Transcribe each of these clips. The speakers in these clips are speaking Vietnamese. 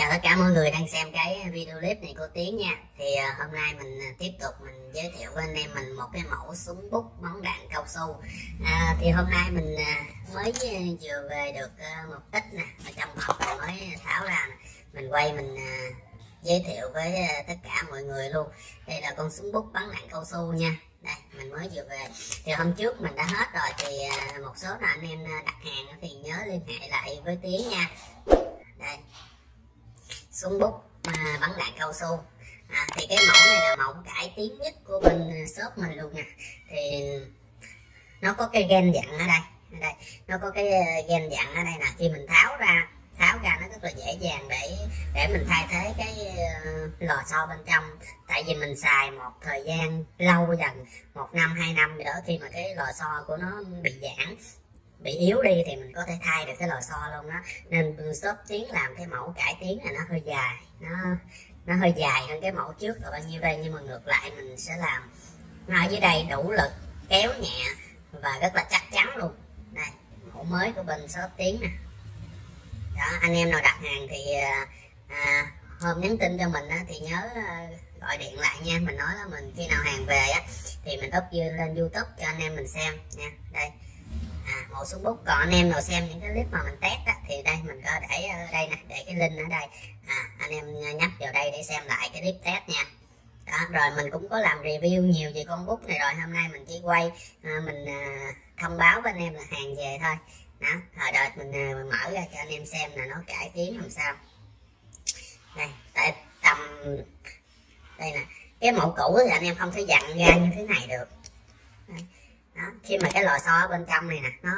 chào tất cả mọi người đang xem cái video clip này của Tiến nha. Thì ờ, hôm nay mình ờ, tiếp tục mình giới thiệu với anh em mình một cái mẫu súng bút bắn đạn cao su. À, thì hôm nay mình ờ, mới vừa về được một ít nè ở trong hộp mình mới tháo ra nè. mình quay mình giới thiệu với tất cả mọi người luôn. Đây là con súng bút bắn đạn cao su nha. Đây mình mới vừa về. Thì hôm trước mình đã hết rồi thì một số anh em đặt hàng thì nhớ liên hệ lại với Tiến nha súng bút à, bắn đạn cao su à, thì cái mẫu này là mẫu cải tiến nhất của bên à, shop mình luôn nha thì nó có cái gen dặn ở đây ở đây. Nó có cái à, gen dặn ở đây là khi mình tháo ra tháo ra nó rất là dễ dàng để để mình thay thế cái à, lò xo bên trong. Tại vì mình xài một thời gian lâu dần một năm hai năm gì đó khi mà cái lò xo của nó bị giãn bị yếu đi thì mình có thể thay được cái lò xo luôn đó nên shop tiến làm cái mẫu cải tiến này nó hơi dài nó nó hơi dài hơn cái mẫu trước là bao nhiêu đây. Nhưng mà ngược lại mình sẽ làm nó ở dưới đây đủ lực kéo nhẹ và rất là chắc chắn luôn. Đây mẫu mới của bên shop tiến nè. Đó anh em nào đặt hàng thì à, à hôm nhắn tin cho mình á, thì nhớ à, gọi điện lại nha. Mình nói là mình khi nào hàng về á thì mình up lên youtube cho anh em mình xem nha. Đây à, mẫu bút còn anh em nào xem những cái clip mà mình test á, thì đây mình có để ở đây nè để cái link ở đây. À, anh em ờ, nhấp vào đây để xem lại cái clip test nha. Đó rồi mình cũng có làm review nhiều về con bút này rồi. Hôm nay mình chỉ quay à, mình à, thông báo với anh em là hàng về thôi. Đó rồi đợi mình, à, mình mở ra cho anh em xem là nó cải tiến làm sao. Đây tại tầm đây nè cái mẫu cũ thì anh em không thể dặn ra như thế này được khi mà cái lò xo ở bên trong này nè nó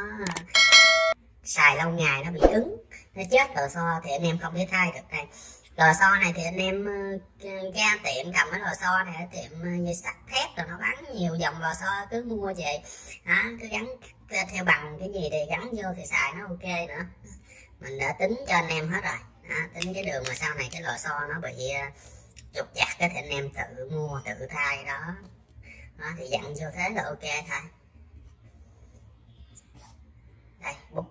xài lâu ngày nó bị cứng nó chết lò xo thì anh em không thể thay được đây lò xo này thì anh em ờ, ra tiệm cầm cái lò xo này ở tiệm ờ, như sắt thép rồi nó bán nhiều dòng lò xo cứ mua về. Đó cứ gắn theo bằng cái gì thì gắn vô thì xài nó ok nữa. Mình đã tính cho anh em hết rồi. Đó, tính cái đường mà sau này cái lò xo nó bị ờ, trục chặt thì anh em tự mua tự thay đó. Đó thì dặn vô thế là ok thôi đây bút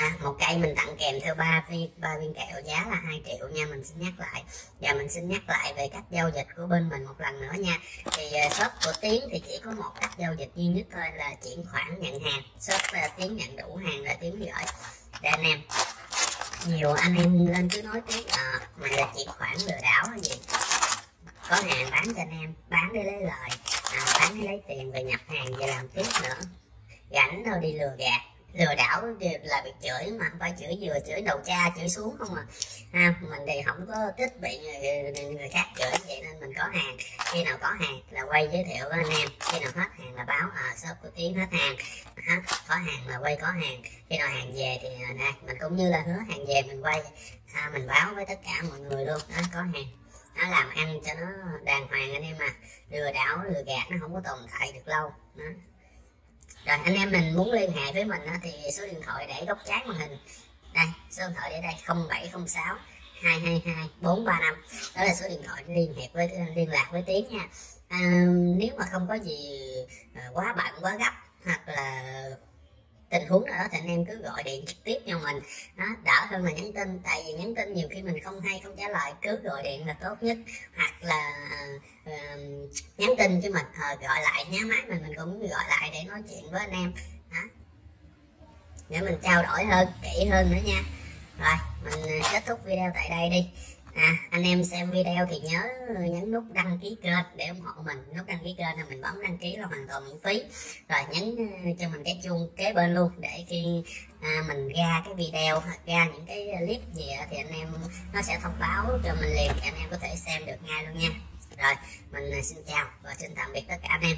à, một cây mình tặng kèm theo ba viên ba viên kẹo giá là 2 triệu nha mình xin nhắc lại. Và mình xin nhắc lại về cách giao dịch của bên mình một lần nữa nha. Thì uh, shop của tiến thì chỉ có một cách giao dịch duy nhất thôi là chuyển khoản nhận hàng. Shop uh, tiến nhận đủ hàng là tiến gửi. Để anh em. Nhiều anh em lên cứ nói tiếng à, ờ, mày là chuyển khoản lừa đảo hay gì? Có hàng bán cho anh em bán để lấy lời à, bán để lấy tiền về nhập hàng về làm tiếp nữa. Rảnh thôi đi lừa gạt lừa đảo là bị chửi mà không phải chửi vừa chửi đầu cha chửi xuống không à. Ha mình thì không có thích bị người, người khác chửi vậy nên mình có hàng. Khi nào có hàng là quay giới thiệu với anh em. Khi nào hết hàng là báo à shop của tiến hết hàng. Ha, có hàng là quay có hàng. Khi nào hàng về thì à, nè mình cũng như là hứa hàng về mình quay. À, mình báo với tất cả mọi người luôn. Đó, có hàng. Nó làm ăn cho nó đàng hoàng anh em à. Lừa đảo lừa gạt nó không có tồn tại được lâu. Đó rồi anh em mình muốn liên hệ với mình thì số điện thoại để góc trái màn hình. Đây số điện thoại để đây 0706 222 435 đó là số điện thoại liên hệ với liên lạc với tiến nha. À, nếu mà không có gì à, quá bận quá gấp hoặc là tình huống nào đó thì anh em cứ gọi điện trực tiếp cho mình. Nó đỡ hơn là nhắn tin tại vì nhắn tin nhiều khi mình không hay không trả lời cứ gọi điện là tốt nhất. Hoặc là uh, nhắn tin cho mình uh, gọi lại nhá máy mình mình cũng gọi lại để nói chuyện với anh em. Đó. để mình trao đổi hơn kỹ hơn nữa nha. Rồi mình ờ, kết thúc video tại đây đi à anh em xem video thì nhớ nhấn nút đăng ký kênh để ủng hộ mình. Nút đăng ký kênh là mình bấm đăng ký là hoàn toàn miễn phí. Rồi nhấn ờ, cho mình cái chuông kế bên luôn để khi à, mình ra cái video hoặc ra những cái clip gì thì anh em nó sẽ thông báo cho mình liền. Anh em có thể xem được ngay luôn nha. Rồi mình à, xin chào và xin tạm biệt tất cả anh em.